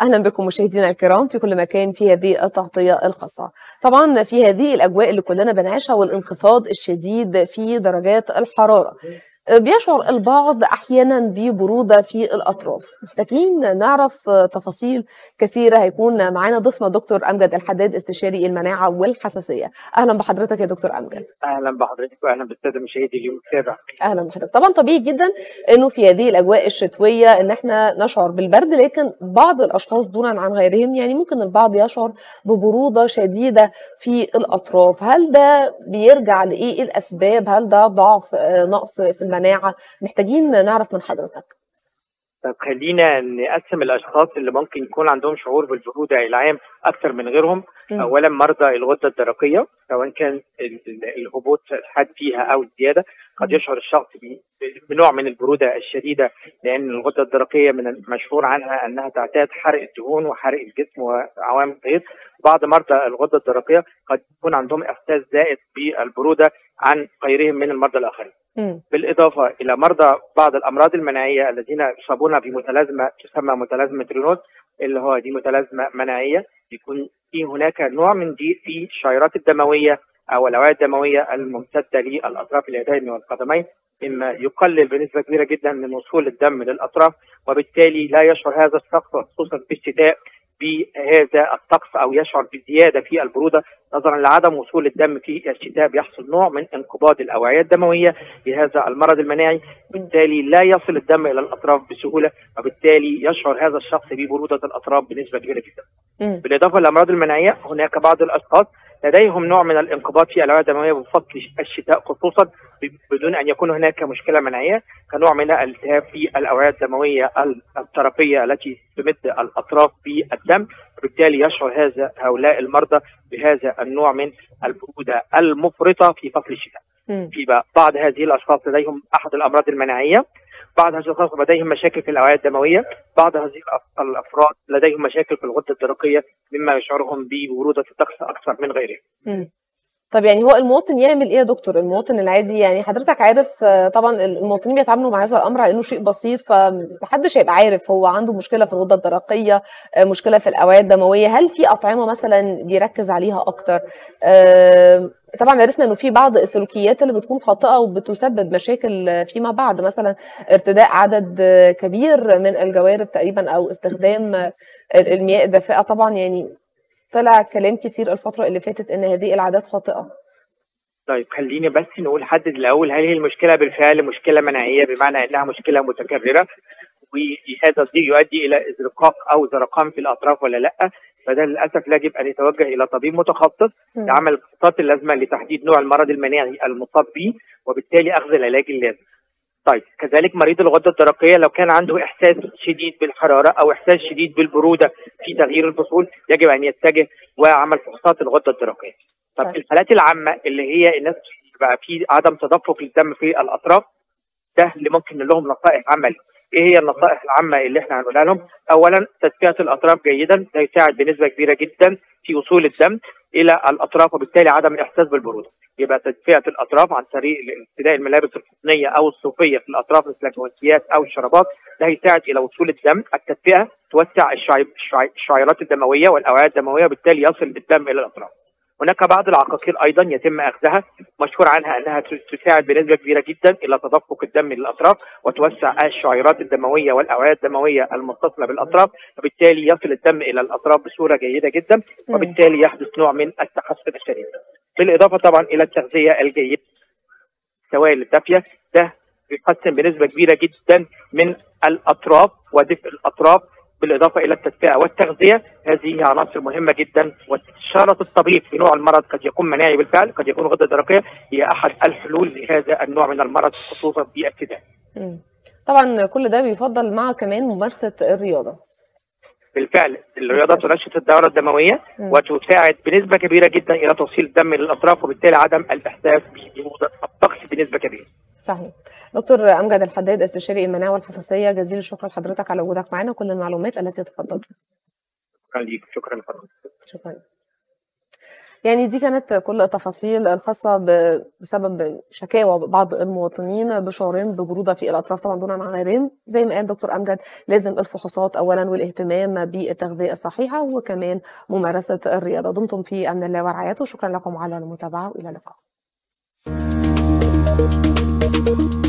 أهلا بكم مشاهدينا الكرام في كل مكان في هذه التغطية الخاصة. طبعا في هذه الأجواء اللي كلنا بنعيشها والانخفاض الشديد في درجات الحرارة. بيشعر البعض أحيانا ببرودة في الأطراف. محتاجين نعرف تفاصيل كثيرة هيكون معانا ضيفنا دكتور أمجد الحداد استشاري المناعة والحساسية. أهلا بحضرتك يا دكتور أمجد. أهلا بحضرتك واهلا بالسادة مشاهدي اليوم السابع. أهلا بحضرتك. طبعا طبيعي جدا إنه في هذه الأجواء الشتوية إن إحنا نشعر بالبرد لكن بعض الأشخاص دونا عن غيرهم يعني ممكن البعض يشعر ببرودة شديدة في الأطراف. هل ده بيرجع لإيه إيه الأسباب؟ هل ده ضعف نقص في المناعة؟ محتاجين نعرف من حضرتك. طب خلينا نقسم الأشخاص اللي ممكن يكون عندهم شعور بالبروده العام أكثر من غيرهم. م. اولا مرضى الغدة الدرقية سواء كان الهبوط الحاد فيها أو الزيادة. قد يشعر الشخص بنوع من البرودة الشديدة لأن الغدة الدرقية من المشهور عنها أنها تعتاد حرق الدهون وحرق الجسم وعوامل الغيظ. بعض مرضى الغدة الدرقية قد يكون عندهم إحساس زائد بالبرودة عن غيرهم من المرضى الآخرين. بالإضافة إلى مرضى بعض الأمراض المناعية الذين يصابون بمتلازمة تسمى متلازمة رينوز اللي هو دي متلازمة مناعية. يكون في هناك نوع من ضيق في الشعيرات الدموية أو الاوعيه الدموية الممتدة للأطراف اليدين والقدمين مما يقلل بنسبة كبيرة جدا من وصول الدم للأطراف وبالتالي لا يشعر هذا الشخص خصوصا في الشتاء بهذا الطقس أو يشعر بزيادة في البرودة نظرا لعدم وصول الدم في الشتاء بيحصل نوع من انقباض الأوعية الدموية لهذا المرض المناعي بالتالي لا يصل الدم إلى الأطراف بسهولة وبالتالي يشعر هذا الشخص ببرودة الأطراف بنسبة كبيرة جدا. بالإضافة للأمراض المناعية هناك بعض الأشخاص لديهم نوع من الانقباض في الاوعيه الدموية بفضل الشتاء خصوصا بدون أن يكون هناك مشكلة مناعية كنوع من الالتهاب في الاوعيه الدموية الطرفية التي تمد الأطراف بالدم وبالتالي يشعر هذا هؤلاء المرضى بهذا النوع من البرودة المفرطة في فصل الشتاء. في بعض هذه الأشخاص لديهم أحد الأمراض المناعية. بعض هذه الاشخاص لديهم مشاكل في الأوعية الدموية بعض هذه الأفراد لديهم مشاكل في الغدة الدرقية مما يشعرهم ببروده الطقس أكثر من غيرهم. طب يعني هو المواطن يعمل إيه يا دكتور؟ المواطن العادي يعني حضرتك عارف طبعا المواطنين بيتعاملوا مع هذا الأمر على إنه شيء بسيط فمحدش هيبقى عارف هو عنده مشكلة في الغدة الدرقية مشكلة في الأوعية الدموية هل في أطعمة مثلا بيركز عليها أكتر؟ طبعا عرفنا إنه في بعض السلوكيات اللي بتكون خاطئة وبتسبب مشاكل فيما بعد مثلا ارتداء عدد كبير من الجوارب تقريبا أو استخدام المياه الدافئة. طبعا يعني طلع كلام كتير الفترة اللي فاتت إن هذه العادات خاطئة. طيب خليني بس نقول حدد الأول هل هي المشكلة بالفعل مشكلة مناعية بمعنى إنها مشكلة متكررة؟ وهذا الضيق يؤدي إلى إزرقاق أو زرقان في الأطراف ولا لأ؟ فده للأسف يجب أن يتوجه إلى طبيب متخصص لعمل الفحوصات اللازمة لتحديد نوع المرض المناعي المصاب به وبالتالي أخذ العلاج اللازم. طيب كذلك مريض الغدة الدرقية لو كان عنده إحساس شديد بالحرارة أو إحساس شديد بالبرودة في تغيير الفصول يجب أن يتجه وعمل فحوصات الغده الدرقيه. طب طيب. الحالات العامة اللي هي الناس بقى في عدم تدفق للدم في الأطراف ده اللي ممكن لهم نصائح عملي إيه هي النصائح العامة اللي إحنا هنقولها لهم؟ اولا تدفئه الأطراف جيدا ده يساعد بنسبة كبيرة جدا في وصول الدم إلى الأطراف وبالتالي عدم الإحساس بالبرودة. يبقى تدفئة الأطراف عن طريق ارتداء الملابس القطنيه أو الصوفية في الأطراف مثل الجوانتيات أو الشرابات ده يساعد إلى وصول الدم، التدفئة توسع الشعيرات الدموية والأوعية الدموية وبالتالي يصل الدم إلى الأطراف. هناك بعض العقاقير أيضا يتم أخذها مشهور عنها أنها تساعد بنسبة كبيرة جدا إلى تدفق الدم للأطراف وتوسع الشعيرات الدموية والأوعية الدموية المتصله بالأطراف وبالتالي يصل الدم إلى الأطراف بصورة جيدة جدا وبالتالي يحدث نوع من التحسن الشديد. بالإضافة طبعا إلى التغذية الجيدة السوائل الدافية ده بيحسن بنسبة كبيرة جدا من الأطراف ودفء الأطراف بالإضافة إلى التدفئة والتغذية هذه عناصر مهمة جدا واستشارة الطبيب في نوع المرض قد يكون مناعي بالفعل قد يكون غدة درقية هي أحد الحلول لهذا النوع من المرض خصوصا في الابتداء. طبعا كل ده بيفضل مع كمان ممارسة الرياضة. بالفعل الرياضة تنشط الدورة الدموية وتساعد بنسبة كبيرة جدا إلى توصيل الدم للاطراف وبالتالي عدم الإحساس بالطقس بنسبة كبيرة. صحيح. دكتور أمجد الحداد استشاري المناعة والحساسية جزيل الشكر لحضرتك على وجودك معنا. وكل المعلومات التي تفضلت. شكرا ليك. شكرا لحضرتك. شكرا. يعني دي كانت كل التفاصيل الخاصة بسبب شكاوى بعض المواطنين بشعورين ببرودة في الأطراف طبعا دون عن غيرهم زي ما قال دكتور أمجد لازم الفحوصات أولا والاهتمام بالتغذية الصحيحة وكمان ممارسة الرياضة. دمتم في أمن الله ورعايته. شكرا لكم على المتابعة. وإلى اللقاء. Thank you.